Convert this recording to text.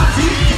Brasil!